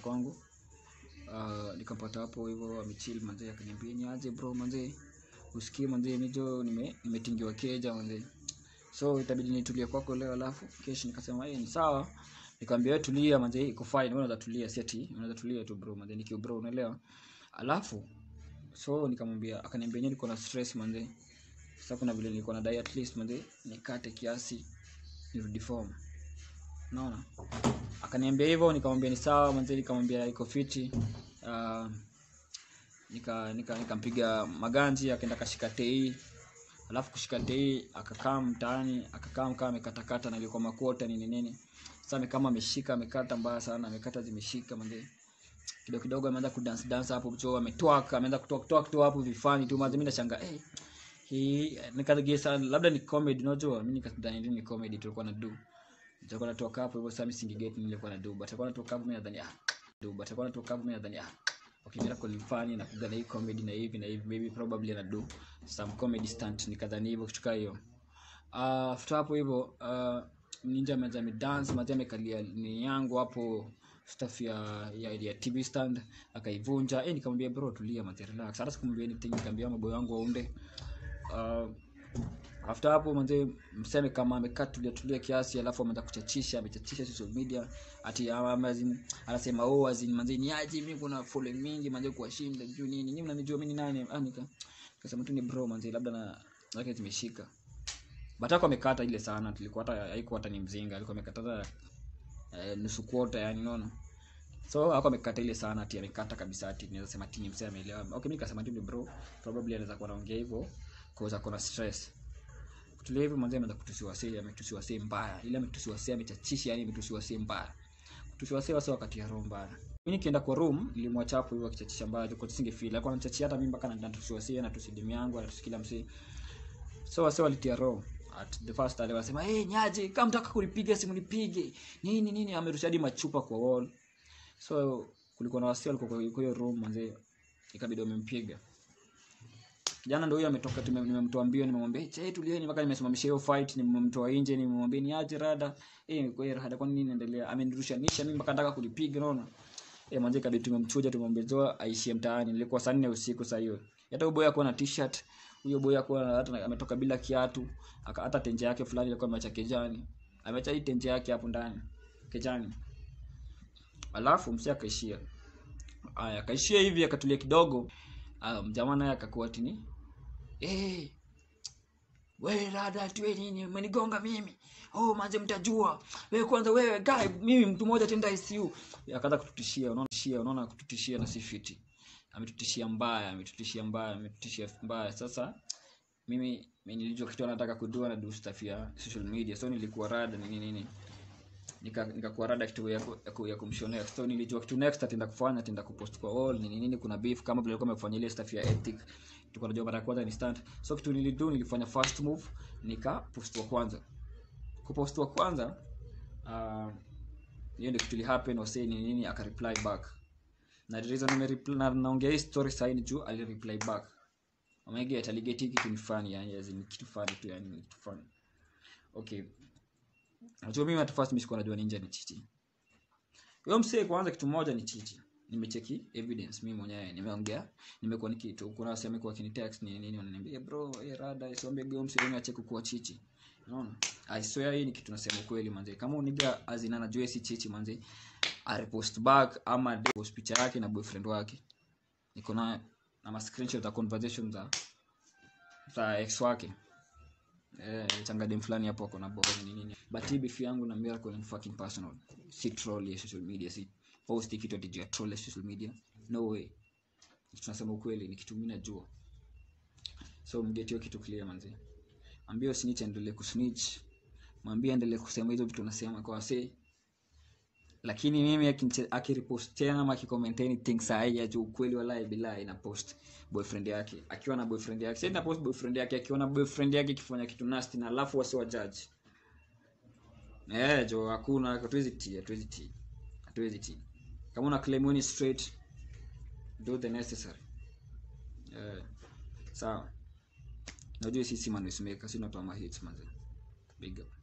kwangu. Uh, nikapata hapo hivyo amechill manzee akaniambia ni aje bro manzee usikie manze mijo nime nimetingiwa keja manzee so itabidi nitulie kwako leo alafu kesho nikasema eh ni sawa. Nikamwambia tulia manzee iko fine. Unaweza tulia si ati unaweza tulia tu bro manzee nikio bro unaelewa? Alafu so nikamwambia akaniambia nini niko na stress manzee sasa kuna vile nilikuwa nadai at least manzee nikate kiasi nirudi form. Unaona akaniambia hivyo nikamwambia ni sawa mzee, nikamwambia iko fiti. Uh, nika nika nikampiga maganji akaenda kashika tei. Alafu kushika tei akakaa mtaani akakaa mkaa amekatakata na ilikuwa makuota nini nini. Sasa kama ameshika amekata mbaya sana amekata zimeshika mzee kidogo kidogo ameanza kudance dance hapo mchoo ametwaka ameanza kutoka kutoka tu hapo vifani tu mimi nashanga eh hii nikagesa labda ni comedy unajua mimi nikadhani ni comedy tulikuwa na do nitakuwa natoka hapo hivyo sasa mimi gate nilikuwa na atakuwa alikuwa natoka hapo mimi nadhani ah atakuwa alikuwa natoka hapo mimi nadhani ah okay mira kwa nifanye na kuga na hii comedy na hivi na hivi maybe probably na do some comedy stunt. Nikadhani hivyo kutoka hiyo. Uh, after hapo hivyo uh, ninja ameanza amedance mazi amekalia ni yangu hapo stuff ya ya, ya TV stand akaivunja. Eh nikamwambia bro tulia mate relax. Hata sikumwambia anything nikamwambia yangu aunde. Ah uh, after hapo manze mseme kama amekaa tulia tulia kiasi alafu ameanza kuchachisha amechachisha social media ati amazin anasema oh azin manze ni aje mimi kuna following mingi manze kuwashinda juu nini nyinyi mnanijua mimi ni nani anika nika kasema tu ni bro manze labda na yake zimeshika. Batako amekata ile sana tulikuwa hata haikuwa hata ni mzinga alikuwa amekata eh, nusu quarter yani unaona. So hako amekata ile sana ati amekata kabisa ati naweza sema tini mseme ameelewa. Okay mimi kasema tu ni bro probably anaweza kuwa anaongea hivyo kwa sababu kuna stress kutulia hivyo mwanzo ameanza kutusiwa sei ametusiwa sei mbaya. Ile ametusiwa sei amechachisha yani ametusiwa sei mbaya. Kutusiwa sei wasa wakati ya roho mbaya. Mimi nikienda kwa room nilimwacha hapo hivyo akichachisha mbaya kwa singe feel alikuwa anachachia hata mimi mpaka na natusiwa sei na tusidimu yangu anatusikila msee. So wase walitia roho. At the first time wasema hey nyaje kama mtaka kunipiga simu nipige. Nini nini amerusha hadi machupa kwa wall. So kulikuwa na wasi walikuwa kwa hiyo room mwanzee. Ikabidi wamempiga jana ndio huyo ametoka nimemtoa mbio nimemwambia che tulieni mpaka nimesimamisha hiyo fight nimemtoa nje nimemwambia ni aje rada? Eh kwa hiyo rada kwa nini inaendelea? Amenirushanisha mimi mpaka nataka kulipiga unaona? Eh mwanzo kabidi tumemchuja tumemwambia aishie mtaani nilikuwa saa nne usiku saa hiyo. Hata huyo boy akuwa na t-shirt huyo boy akuwa hata ametoka bila kiatu hata tenje yake fulani ilikuwa ameacha kejani ameacha hii tenje yake hapo ndani kejani. Alafu msia akaishia. Aya akaishia hivi akatulia kidogo. Um, jamaa naye akakuwa tini eh wewe rada tuwe nini? Umenigonga mimi. Oh manze mtajua. Wewe kwanza wewe guy mimi mtu mmoja tenda ICU akaanza kututishia unaona shia unaona kututishia na sifiti. Ametutishia mbaya ametutishia mbaya ametutishia mbaya. Sasa mimi mimi nilijua kitu anataka kudua na do stuff ya social media. So nilikuwa rada nini nini nikakuwa rada kitu ya, ya, ya kumshonea. So nilijua kitu next atenda kufanya atenda kupost kwa all nini nini kuna beef kama vile alikuwa amefanya ile stuff ya ethic. Tulikuwa tunajua mara kwanza ni stand so kitu nilido nilifanya first move nika post wa kwanza. Kupost wa kwanza uh, hiyo ndio kitu li happen wasee nini nini aka reply back. Na the reason nime reply na naongea hii story ni juu ali reply back. Omega aligeti kitu ni funny yani kitu funny tu yani ni kitu funny. Okay Najua mimi hata first mimi sikuwa najua ninja ni chichi. Huyo msee kwanza kitu moja ni chichi. Nimecheki evidence mimi mwenyewe nimeongea, nimekuwa ni kitu. Kuna wase amekuwa kini text nini wananiambia bro, eh rada isiombe game msee wewe ache kuwa chichi. Unaona? I swear hii ni kitu nasema kweli manze. Kama uniga azina najua si chichi manze. A repost back ama repost picha yake na boyfriend wake. Niko na na screenshot za conversation za za ex wake eh changa fulani hapo ako na bora nini nini. But hii beef yangu na miracle ni fucking personal. Si troll ya social media si post kitu ati ya troll ya social media. No way. Tunasema ukweli ni kitu mimi najua. So mget hiyo kitu clear manzi ambie snitch endelee kusnitch. Mwambie endelee kusema hizo vitu unasema kwa wase lakini mimi tena ama akikomenteni things haya juu ukweli wala bila ina post boyfriend yake. Akiwa na boyfriend yake. Sasa post boyfriend yake akiwa na boyfriend yake ikifanya kitu nasty na alafu wasi wa judge. Eh jo hakuna hatuwezi tii hatuwezi tii hatuwezi tii. Kama una claim ni straight do the necessary. Eh sawa. Najua sisi man maker si tunatoa hits manzi big up